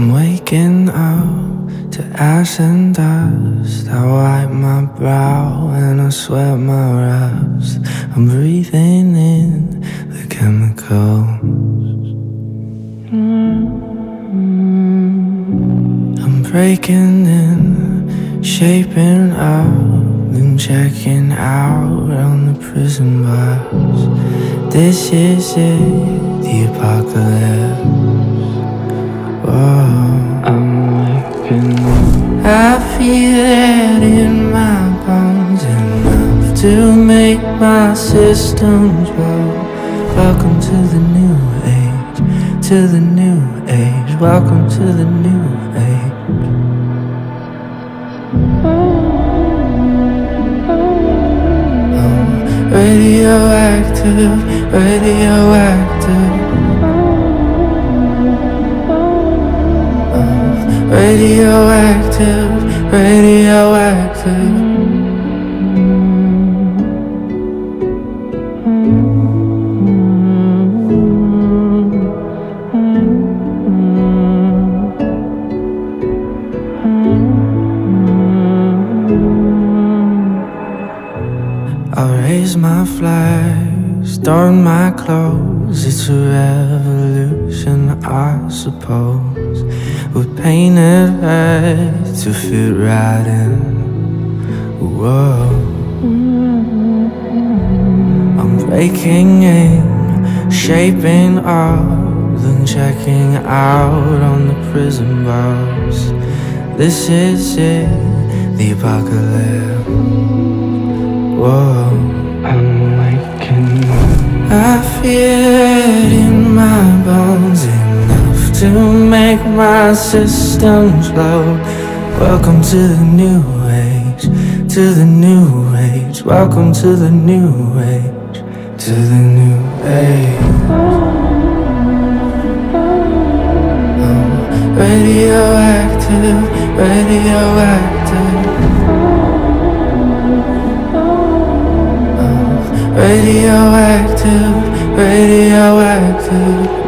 I'm waking up to ash and dust. I wipe my brow and I sweat my rust. I'm breathing in the chemicals. Mm-hmm. I'm breaking in, shaping up, then checking out on the prison bus. This is it, the apocalypse. I feel it in my bones enough to make my systems blow. Welcome to the new age, to the new age. Welcome to the new age. I'm radioactive, radioactive. Radioactive, radioactive. I'll raise my flag, storm my clothes. It's a revolution, I suppose. We're painted red to fit right in. Whoa. I'm breaking in, shaping up, then checking out on the prison bus. This is it, the apocalypse. My systems blow. Welcome to the new age, to the new age. Welcome to the new age, to the new age. I'm radioactive, radioactive. Radioactive, radioactive.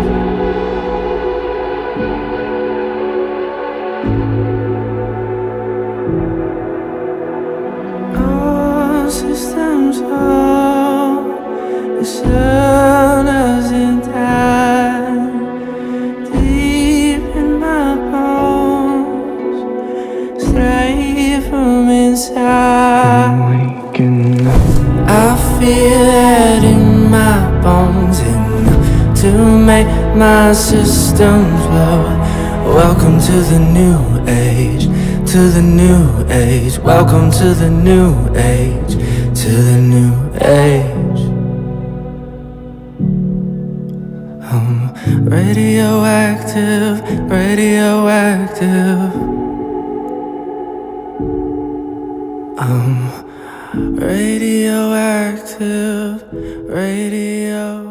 Feel it in my bones enough to make my systems blow. Welcome to the new age, to the new age. Welcome to the new age, to the new age. Radioactive, radioactive. I'm radioactive, radio.